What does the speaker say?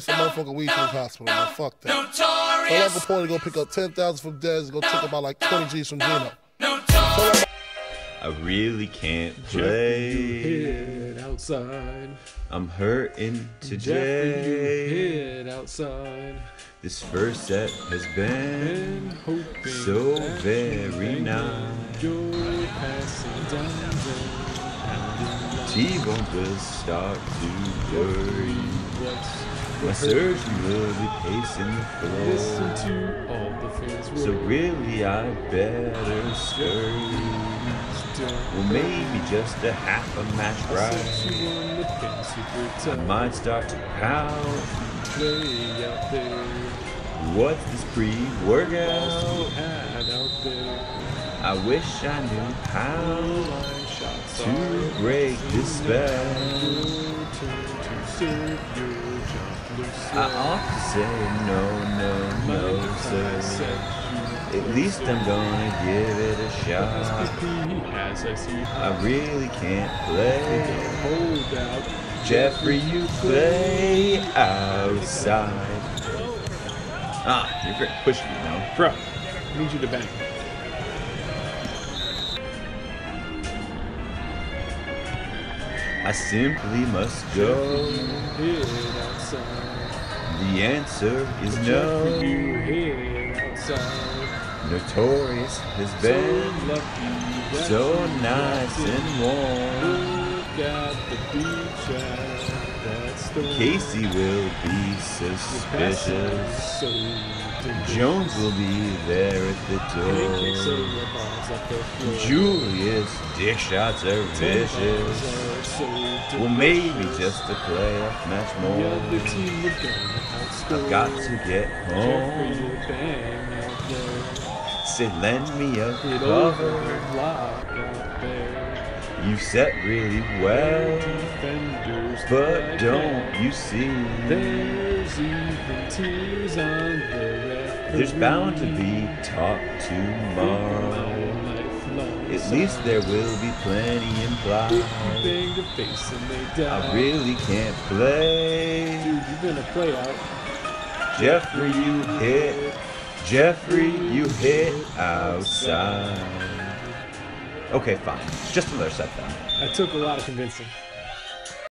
some motherfucking weed to the hospital, man. Fuck that. My Uncle Porter go pick up 10,000 from Dez and go take about like 20 G's from Gino. I really can't play. Hit outside. I'm hurting today. hit outside. This first set has been And so very nice. You're passing down there. T-bone will start to worry. What's My surgeon will be pacing the Listen floor. to all the fans. So really, I better scurry. Well, maybe just a half a match I set ride. you on the fancy I might start to pout. Play out there. What's this to pre-workout? had out there. I wish I knew how to break this spell. Your turn to serve your jump loose. I ought to say no, no, no, sir. At least I'm gonna give it a shot. I really can't play. hold out. Jeffrey, you play outside. Ah, you're great. Push me now. Bro, I need you to bang. I simply must go. The answer is no. Notorious has been so nice and warm. Casey will be suspicious. Jones will be there at the door. over balls up the floor. Julius dick shots are vicious. Well, maybe just a playoff match more. team is gonna outscore. I've got to get home. you bang out there. Say, lend me a cover. You set really well, but don't you see? There's even tears on the. There's bound to be talk tomorrow. At least there will be plenty implied. I really can't play. Dude, a play out. Jeffrey, you hit. Jeffrey, you hit outside. Okay, fine. Just another set then. That took a lot of convincing.